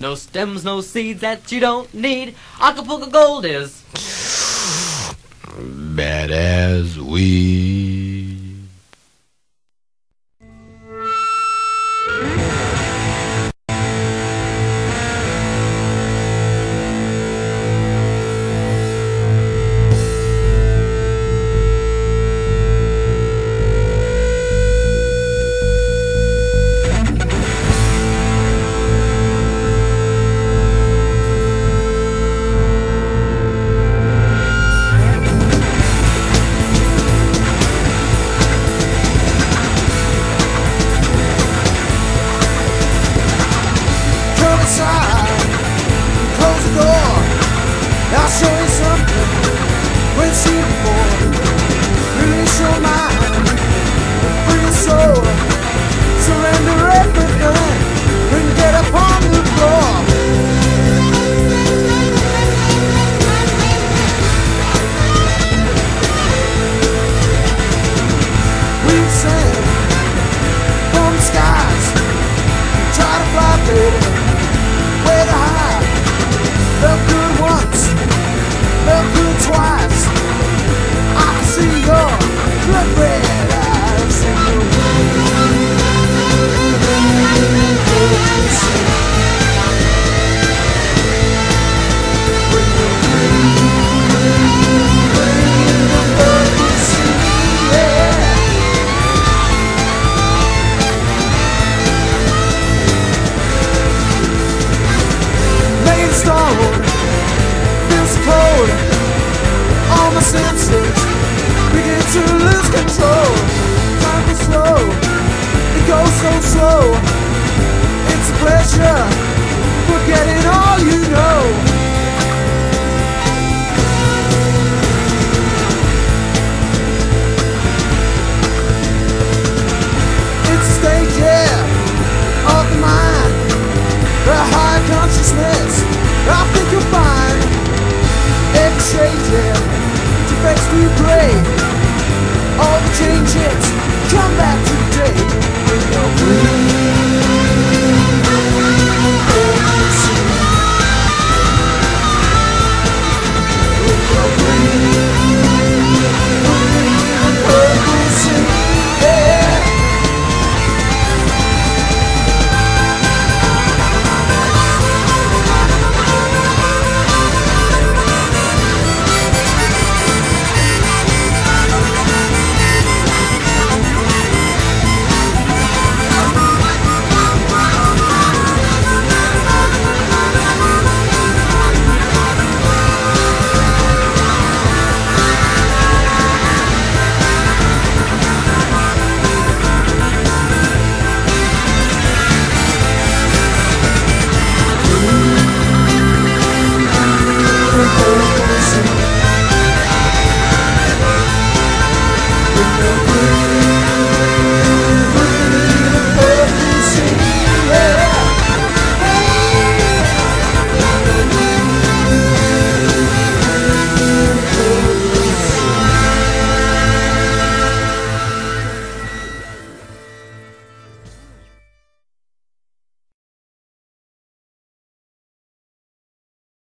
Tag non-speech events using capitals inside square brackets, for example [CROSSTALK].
No stems, no seeds that you don't need. Acapulco Gold is. [SIGHS] Bad as we. senses begin to lose control. Time is slow, it goes so slow. It's a pleasure. all the changes come back.